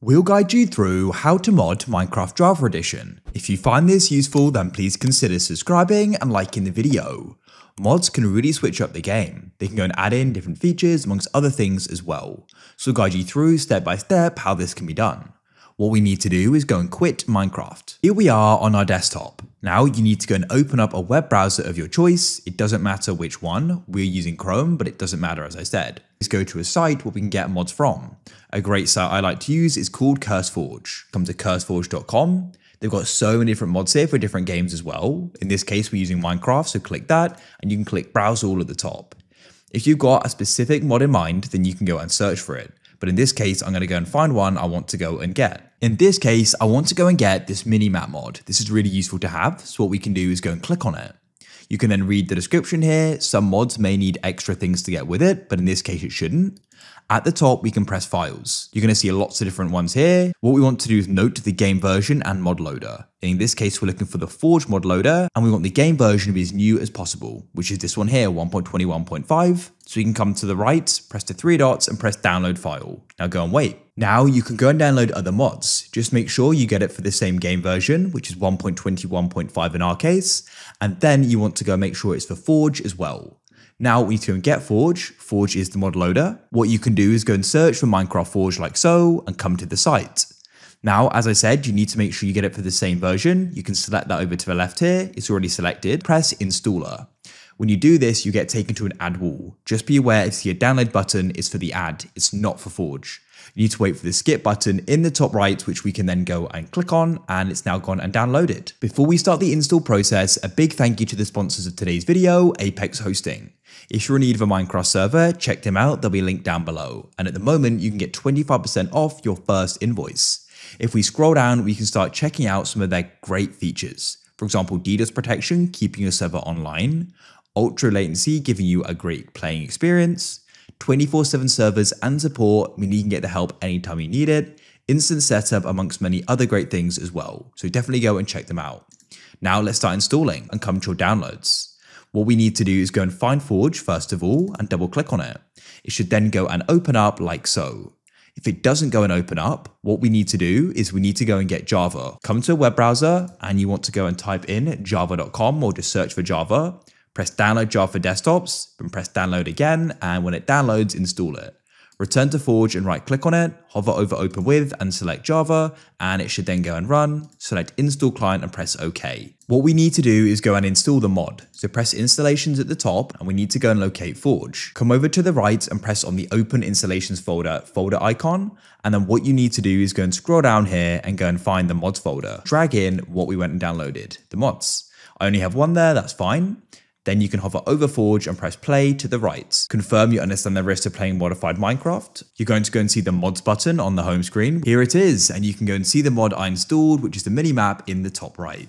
We'll guide you through how to mod Minecraft Java Edition. If you find this useful then please consider subscribing and liking the video. Mods can really switch up the game. They can go and add in different features amongst other things as well. So we'll guide you through step by step how this can be done. What we need to do is go and quit Minecraft. Here we are on our desktop. Now you need to go and open up a web browser of your choice. It doesn't matter which one. We're using Chrome, but it doesn't matter as I said. Let's go to a site where we can get mods from. A great site I like to use is called CurseForge. Come to curseforge.com. They've got so many different mods here for different games as well. In this case, we're using Minecraft, so click that and you can click browse all at the top. If you've got a specific mod in mind, then you can go and search for it. But in this case, I'm going to go and find one I want to go and get. In this case, I want to go and get this mini map mod. This is really useful to have. So what we can do is go and click on it. You can then read the description here. Some mods may need extra things to get with it, but in this case it shouldn't. At the top, we can press files. You're going to see lots of different ones here. What we want to do is note the game version and mod loader. In this case, we're looking for the Forge mod loader, and we want the game version to be as new as possible, which is this one here, 1.21.5. So you can come to the right, press the three dots, and press download file. Now go and wait. Now you can go and download other mods. Just make sure you get it for the same game version, which is 1.21.5 in our case, and then you want to go make sure it's for Forge as well. Now we need to go and get Forge. Forge is the mod loader. What you can do is go and search for Minecraft Forge like so and come to the site. Now, as I said, you need to make sure you get it for the same version. You can select that over to the left here. It's already selected. Press installer. When you do this, you get taken to an ad wall. Just be aware if your download button is for the ad, it's not for Forge. You need to wait for the skip button in the top right, which we can then go and click on, and it's now gone and downloaded. Before we start the install process, a big thank you to the sponsors of today's video, Apex Hosting. If you're in need of a Minecraft server, check them out, they'll be linked down below. And at the moment, you can get 25% off your first invoice. If we scroll down, we can start checking out some of their great features. For example, DDoS protection, keeping your server online, ultra latency, giving you a great playing experience, 24 7 servers and support, meaning you can get the help anytime you need it, instant setup, amongst many other great things as well. So definitely go and check them out. Now let's start installing and come to your downloads. What we need to do is go and find Forge first of all and double click on it. It should then go and open up like so. If it doesn't go and open up, what we need to do is we need to go and get Java. Come to a web browser and you want to go and type in java.com or just search for Java. Press download Java for desktops, then press download again, and when it downloads, install it. Return to Forge and right click on it, hover over open with and select Java, and it should then go and run. Select install client and press OK. What we need to do is go and install the mod. So press installations at the top and we need to go and locate Forge. Come over to the right and press on the open installations folder folder icon. And then what you need to do is go and scroll down here and go and find the mods folder. Drag in what we went and downloaded, the mods. I only have one there, that's fine. Then you can hover over Forge and press play to the right. Confirm you understand the risk of playing modified Minecraft. You're going to go and see the mods button on the home screen. Here it is, and you can go and see the mod I installed, which is the mini map in the top right.